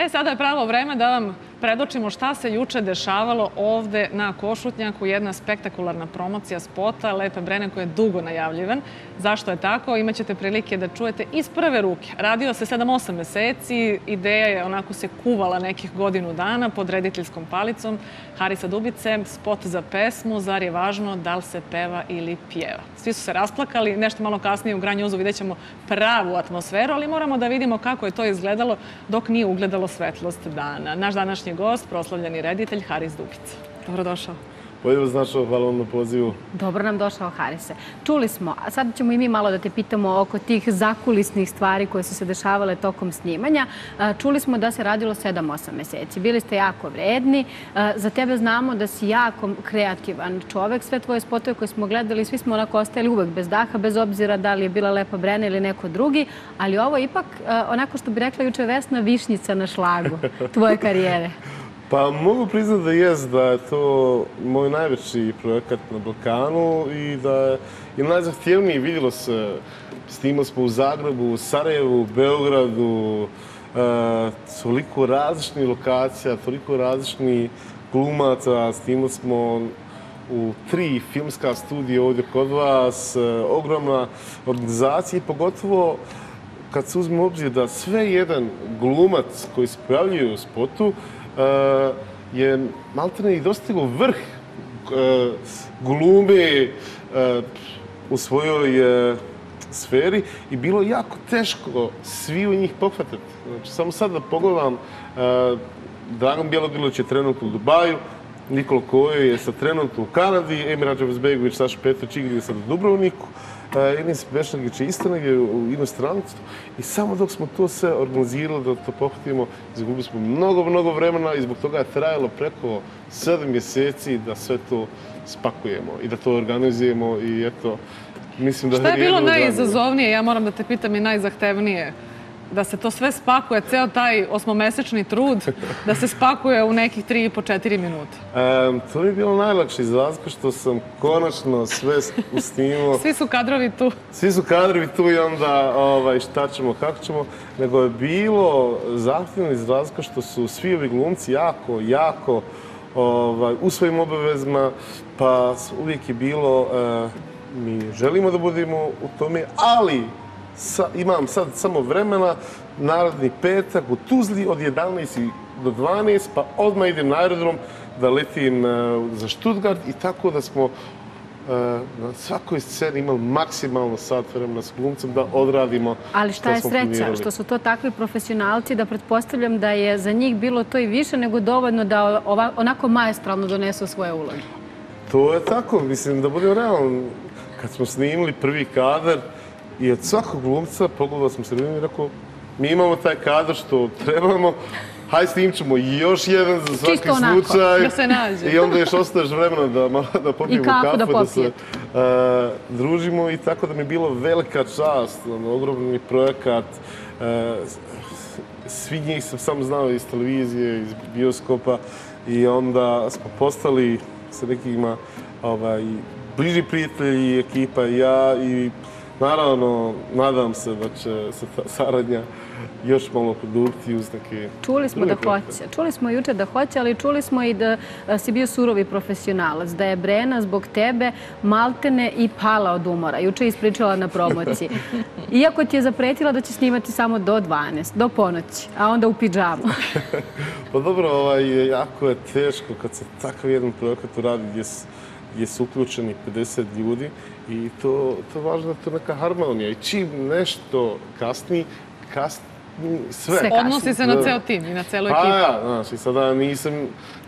E, sada je pravo vreme da vam predočimo šta se juče dešavalo ovde na Košutnjaku. Jedna spektakularna promocija spota Lepe Brene koji je dugo najavljivan. Zašto je tako? Imaćete prilike da čujete iz prve ruke. Radio se 7-8 meseci. Ideja je onako se kuvala nekih godinu dana pod rediteljskom palicom. Harisa Dubice, spot za pesmu. Zar je važno da li se peva ili pjeva? Svi su se rasplakali. Nešto malo kasnije u Granjuzu vidjet ćemo pravu atmosferu, ali moramo da vidimo kako je to izgledalo dok nije ugledalo svetlost dana. Naš današnji gost, proslavljeni reditelj Haris Dukica. Dobrodošao. Bolje vas našao, hvala vam na pozivu. Dobro nam došao, Harise. Čuli smo, a sad ćemo i mi malo da te pitamo oko tih zakulisnih stvari koje su se dešavale tokom snimanja. Čuli smo da se radilo 7-8 meseci. Bili ste jako vredni. Za tebe znamo da si jako kreativan čovek. Sve tvoje spotove koje smo gledali, svi smo onako ostajali uvek bez daha, bez obzira da li je bila Lepa Brena ili neko drugi. Ali ovo je ipak, onako što bi rekla juče, Vesna Višnjica na šlagu tvoje karijere. Pa mogu priznati da jest da je to moj najveći projekat na Balkanu i da je najzahtjevniji. Vidjelo se, snimali smo u Zagrebu, u Sarajevu, u Beogradu, e, toliko različnih lokacija, toliko različnih glumaca. Snimali smo u tri filmska studija ovdje kod vas, e, ogromna organizacija i pogotovo kad se uzme obzir da sve jedan glumac koji se pojavljuje u spotu, Eh, je maltene i dostigao vrh eh, glume eh, u svojoj eh, sferi i bilo jako teško svi u njih pohvatati. Znači, samo sad da pogledam, eh, Dragan Bjelodilić je trenutno u Dubaju, Nikol Kojo je sa trenutno u Kanadi, Emir Ađevzbegović, Saša Petrić igra sad u Dubrovniku, Enis Bešnagić je isto negdje u inostranstvu i samo dok smo to sve organizirali da to pohvatimo, izgubili smo mnogo, mnogo vremena i zbog toga je trajalo preko sedam mjeseci da sve to spakujemo i da to organizujemo i eto, mislim da... Šta je bilo najizazovnije, ja moram da te pitam i najzahtevnije da se to sve spakuje, ceo taj osmomesečni trud, da se spakuje u nekih 3,5-4 minuta? To mi bilo najlakše iz razlika što sam konačno sve usnimao. Svi su kadrovi tu. Svi su kadrovi tu i onda ovaj, šta ćemo, kako ćemo. Nego je bilo zahtjevno iz razlika što su svi ovi glumci jako, jako ovaj, u svojim obavezima, pa uvijek je bilo mi želimo da budemo u tome, ali imam sad samo vremena, narodni petak u Tuzli od 11 do 12, pa odmah idem na aerodrom da letim e, za Stuttgart i tako da smo e, na svakoj sceni imali maksimalno sat vremena s glumcem da odradimo Ali šta je sreća? Što su to takvi profesionalci da pretpostavljam da je za njih bilo to i više nego dovoljno da onako majestralno donesu svoje uloge? To je tako. Mislim da budem realno. Kad smo snimili prvi kadar, I od svakog glumca pogledao sam se i rekao, mi imamo taj kadar što trebamo, haj snimit ćemo još jedan za svaki Čisto onako, slučaj. da se nađe. I onda još ostaješ vremena da, da popijemo kafu, da, da se uh, družimo i tako da mi je bilo velika čast, ono, ogromni projekat. Uh, svi njih sam sam znao iz televizije, iz bioskopa i onda smo postali sa nekima ovaj, bliži prijatelji i ekipa ja i Naravno, nadam se da će se ta saradnja još malo produkti uz neke... Čuli smo da hoće. Čuli smo juče da hoće, ali čuli smo i da si bio surovi profesionalac, da je Brena zbog tebe maltene i pala od umora. Juče je ispričala na promociji. Iako ti je zapretila da će snimati samo do 12, do ponoći, a onda u pidžamu. Pa dobro, ovaj, jako je teško kad se takav jedan projekat uradi gdje gdje su uključeni 50 ljudi i to, to je važno da to neka harmonija. I čim nešto kasni, kasni sve. sve Odnosi se na ceo tim i na celu pa, ekipu. Pa ja, znaš, i sada nisam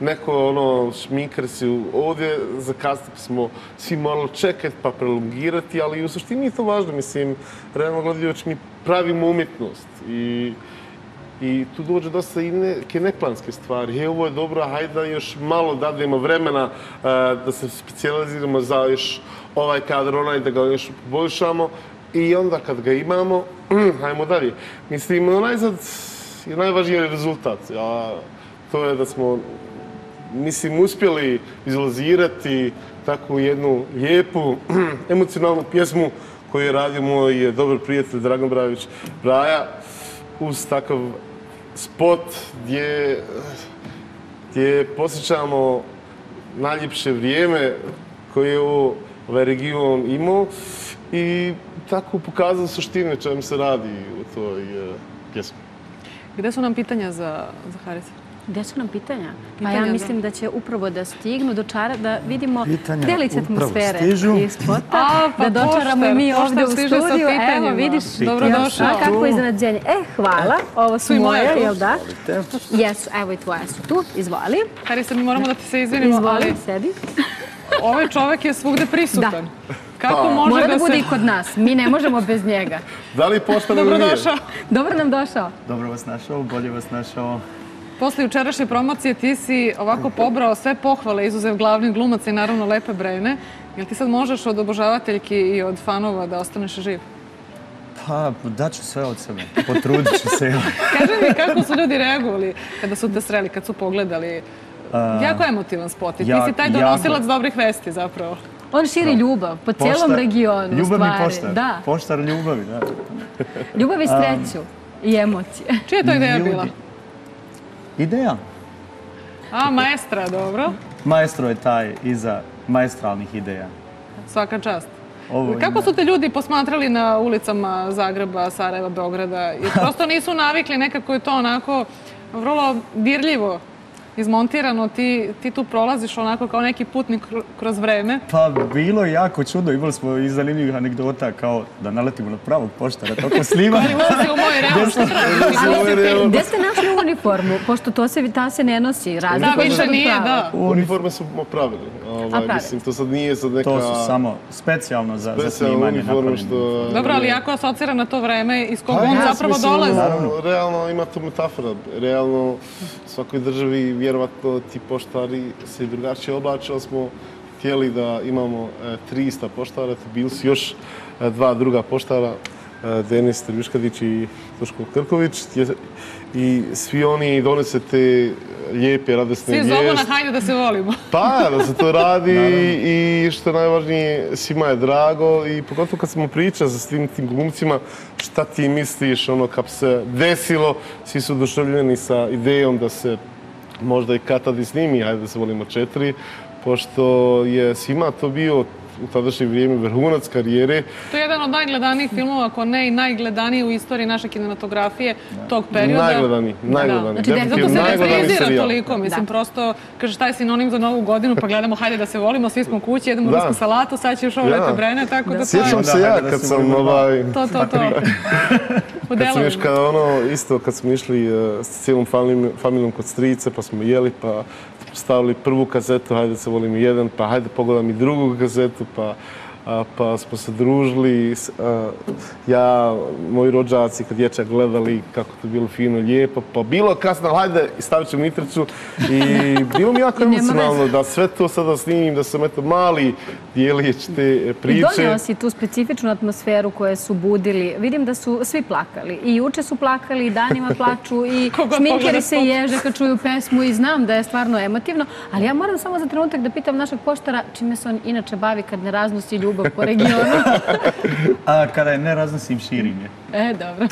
neko ono, šminkar si ovdje, za kasnije smo svi morali čekati pa prelongirati, ali u suštini je to važno. Mislim, realno gledajući mi pravimo umjetnost i I tu dođe dosta i neke neplanske stvari. E, ovo je dobro, hajde da još malo dademo vremena e, da se specializiramo za još ovaj kadar, onaj, da ga još poboljšamo. I onda kad ga imamo, hajmo dalje. Mislim, najzad je najvažniji rezultat. A to je da smo, mislim, uspjeli izlazirati takvu jednu lijepu, emocionalnu pjesmu koju je radio moj e, dobar prijatelj Dragan Bravić Braja uz takav spot gdje, gdje posjećamo najljepše vrijeme koje je ovo, ovaj region imao i tako pokazao suštine čem se radi u toj uh, pjesmi. Gde su nam pitanja za, za Harisa? Gde su nam pitanja? Pa Pitanja, ja da. mislim da će upravo da stignu do čara, da vidimo upravo atmosfere iz spota, A, pa da dočaramo i mi ovdje u studiju. Evo, vidiš, Dobrodošao. Kako iznenađenje. E, hvala, ovo su moje jel da? Jesu, evo i tvoje su tu, izvoli. Harisa, mi moramo da ti se izvinimo, ali Izvoli, sedi. ovaj čovek je svugde prisutan. Kako Pa. može Mora da da bude se... i kod nas, mi ne možemo bez njega. Da li ili nije? Dobrodošao. Dobro nam došao. Dobro vas našao, bolje vas našao. Posle jučerašnje promocije ti si ovako pobrao sve pohvale izuzev glavnih glumaca i naravno lepe brejne. Jel ti sad možeš od obožavateljki i od fanova da ostaneš živ? Pa, daću sve od sebe. Potrudit ću se. Kaži mi kako su ljudi reagovali kada su te sreli, kad su pogledali. jako emotivan spot i ti si taj jako. donosilac dobrih vesti zapravo. On širi ljubav po cijelom regionu, Ljubavni stvari. poštar. Da, Poštar ljubavi, da. ljubav i sreću i emocije. Čija je to ideja bila? Ideja. A, maestra, dobro. Maestro je taj iza maestralnih ideja. Svaka čast. Ovo Kako su te ljudi posmatrali na ulicama Zagreba, Sarajeva, Beograda? Jer prosto nisu navikli, nekako je to onako vrlo dirljivo izmontirano. Ti, ti tu prolaziš onako kao neki putnik kro- kroz vreme. Pa bilo je jako čudno, imali smo i zanimljivih anegdota kao da naletimo na pravog poštara, toko slima. Ali ulazi u moj realno što traži. Ali gdje ste našli uniformu? Pošto to se, ta se ne nosi. Da, više nije, da. Uniforme su pravili. Ovaj, mislim, to sad nije sad neka... To su samo specijalno za, za snimanje napravljene. što... Dobro, ali jako asociram na to vreme iz kog Pa on ja zapravo mislim, dolazi. ono, Realno ima to metafora. Realno u svakoj državi vjerovatno ti poštari se drugačije oblače, ali smo htjeli da imamo e, 300 poštara, tu bili su još e, dva druga poštara, e, Denis Trviškadić i Duško Krković. I svi oni donose te lijepe, radosne Svi zovu na vijesti. hajde da se volimo. Pa, da se to radi i što je najvažnije, svima je drago i pogotovo kad smo pričali sa svim tim glumcima, šta ti misliš, ono, kad se desilo, svi su oduševljeni sa idejom da se možda i kad tad i snimi, hajde da se volimo četiri, pošto je svima to bio u tadašnje vrijeme vrhunac karijere. To je jedan od najgledanijih filmova, ako ne i najgledaniji u istoriji naše kinematografije tog perioda. Najgledaniji, najgledaniji. Znači, Zato se serijal. toliko, mislim, Da. prosto, kaže, šta je sinonim za novu godinu, pa gledamo, hajde da se volimo, svi smo kući, jedemo rusku salatu, sad će još ovo lepe brene, tako da, to je Sjećam se ja kad sam ovaj, to, to, to. U Kad sam još kada ono, isto kad smo išli eh, s cijelom familijom kod strice, pa smo jeli, pa stavili prvu kazetu, hajde da se volim i jedan, pa hajde pogledam i drugu kazetu, pa pa smo se družili, ja, moji rođaci, kad dječak gledali kako to bilo fino, lijepo, pa bilo kasno, hajde, stavit ćemo nitricu i bilo mi jako I emocionalno da sve to sada snimim, da sam eto mali dijelić te I priče. donio si tu specifičnu atmosferu koje su budili. Vidim da su svi plakali. I juče su plakali, i danima plaču, i šminkeri se ježe kad čuju pesmu i znam da je stvarno emotivno. Ali ja moram samo za trenutak da pitam našeg poštara čime se on inače bavi kad ne raznosi ljubav po regionu. A kada je ne raznosim širinje. e, dobro.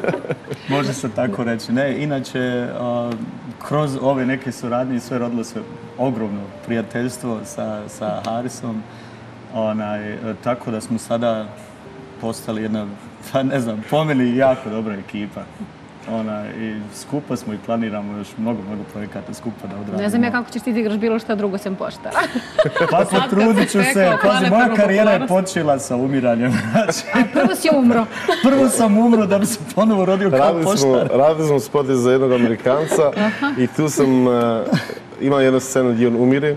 Može se tako reći. Ne, inače, kroz ove neke suradnje sve rodilo se ogromno prijateljstvo sa, sa Harisom. Onaj, e, tako da smo sada postali jedna, pa ne znam, po meni jako dobra ekipa. Ona, I skupa smo i planiramo još mnogo, mnogo projekata skupa da odradimo. Ne znam ja kako ćeš ti da igraš bilo šta drugo sem poštara. Pa potrudit ću se. Pazi, moja karijera je počela sa umiranjem. Znači, Prvo si umro. prvo sam umro da bi se ponovo rodio kao Radili smo, poštar. radili smo spot za jednog Amerikanca i tu sam uh, imao jednu scenu gdje on umire.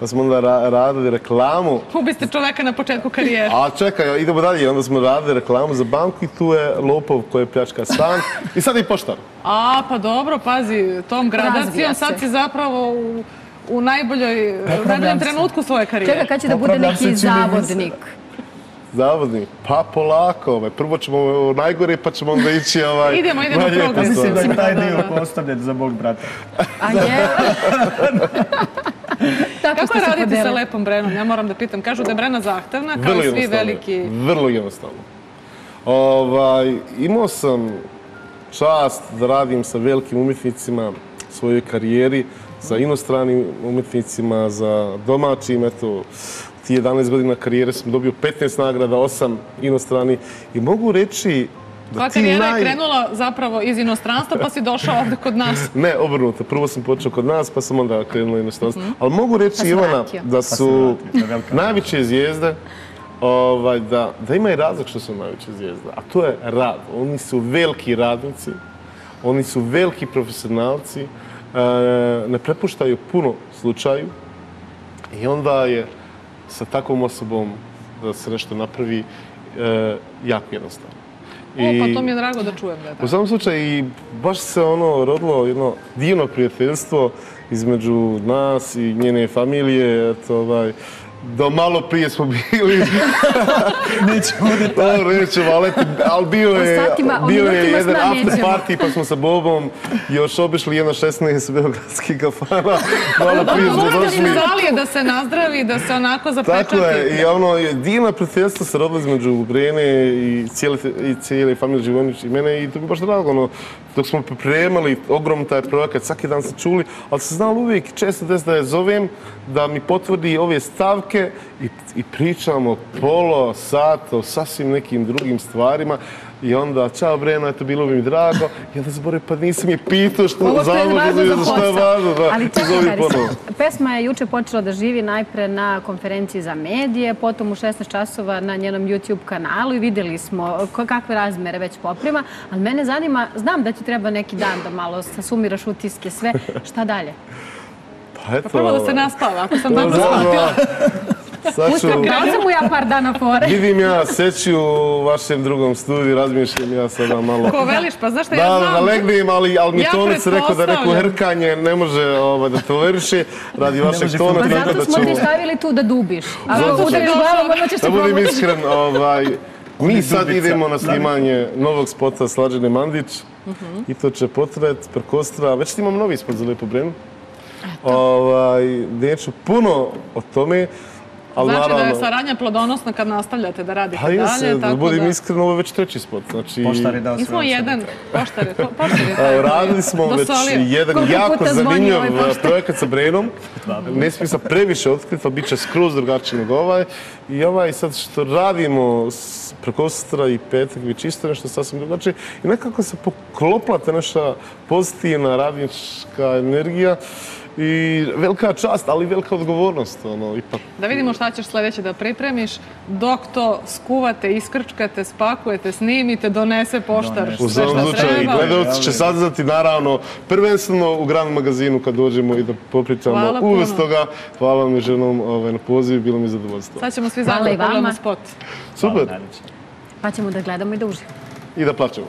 Pa smo onda ra radili reklamu. Ubiste čoveka na početku karijere. A čekaj, idemo dalje. Onda smo radili reklamu za banku i tu je lopov koji je pljačka stan. I sad je i poštar. A, pa dobro, pazi, tom gradacijom sad si zapravo u, u najboljoj, u najboljem trenutku svoje karijere. Čekaj, kad će da bude neki zavodnik? Zavodni. Pa polako. Ovaj. Prvo ćemo u najgore pa ćemo onda ići ovaj... Idemo, idemo progresivno. Mislim da je taj dio ostavljen za Bog brata. A je? Tako Kako je raditi sa lepom Brenom? Ja moram da pitam. Kažu da je Brena zahtevna, kao Vrlo i svi veliki... Vrlo jednostavno. Ovaj, imao sam čast da radim sa velikim umjetnicima u svojoj karijeri, sa inostranim umjetnicima, za domaćim, eto, ti 11 godina karijere sam dobio 15 nagrada, 8 inostrani i mogu reći da karijera je naj... krenula zapravo iz inostranstva pa si došao ovde kod nas. Ne, obrnuto. Prvo sam počeo kod nas, pa sam onda krenuo u inostranstvo. Ali mogu reći, Pa Ivana, vratio. da se su je velika najveće zvijezde, ovaj, da, da ima i razlog što su najveće zvijezde, a to je rad. Oni su veliki radnici, oni su veliki profesionalci, e, ne prepuštaju puno slučaju i onda je sa takvom osobom da se nešto napravi e, jako jednostavno. O, pa to mi je drago da čujem da je U tako. svakom slučaju, i baš se ono rodilo jedno divno prijateljstvo između nas i njene familije. Eto, ovaj, do malo prije smo bili, Nećemo da dobro, nećemo, ali, bio je, satima- bio je jedan after nećemo. party pa smo sa Bobom još obišli jedno 16 beogradskih kafana. Malo prije smo Možda došli. li Zalije da se nazdravi, da se onako zapečati. Tako je, i ono, je divno prijateljstvo se rodilo između Brene i cijele, i cijele familije Živonić i mene i to bi baš drago, ono, dok smo pripremali ogrom taj projekat, svaki dan se čuli, ali se znalo uvijek često des da je zovem, da mi potvrdi ove stavke i, i pričamo polo, sat o sasvim nekim drugim stvarima i onda, čao Brena, eto, bilo bi mi drago. I onda zaboravim, pa nisam je pitao što što je važno za što je važno, da, Ali čekaj, pesma je juče počela da živi najpre na konferenciji za medije, potom u 16 časova na njenom YouTube kanalu i videli smo kakve razmere već poprima, ali mene zanima, znam da ti treba neki dan da malo sumiraš utiske, sve, šta dalje? Pa eto, Prvo da se naspava, ako sam Da, dobro shvatila. da. Sad ću, Dao sam mu ja par dana fore. vidim ja seću u vašem drugom studiju, razmišljam ja sada malo. Ko veliš, pa znaš Da, ja znam? da legnem, ali, ali mi Ja tonac je rekao da neko hrkanje ne može ovaj, da toleriše radi vašeg tona, Pa zato smo ti stavili tu da dubiš. Zato Ako što- udariš glavom, onda ćeš se Da budem iskren, ovaj, mi sad idemo na snimanje novog spota Slađene Mandić i to će potret Prkostra. Već imam novi spot za Lepo Brenu. Ovaj, neću puno o tome, ali Znači da je saradnja plodonosna kad nastavljate da radite Pa dalje, da tako budem da... iskren, ovo je već treći spot. Znači, Poštar je dao sve Nismo jedan, poštar je, poštar taj radili smo već jedan Koliko jako zanimljiv ovaj poštar? projekat sa Brenom. Ne smije se previše otkriti, ali bit će skroz drugačiji nego ovaj. I ovaj sad što radimo s Prekostra i Petak, već isto nešto sasvim drugačije. I nekako se poklopla ta naša pozitivna radnička energija i velika čast, ali i velika odgovornost. Ono, ipak. Da vidimo šta ćeš sljedeće da pripremiš. Dok to skuvate, iskrčkate, spakujete, snimite, donese poštar Donese. U slučaju, i gledalci će saznati, naravno, prvenstveno u Grand magazinu kad dođemo i da popričamo puno. toga. Hvala vam jednom ovaj, na pozivu, bilo mi zadovoljstvo. Sad ćemo svi zajedno i vama. pogledamo spot. Super. Pa ćemo da gledamo i da uživamo. I da plaćemo.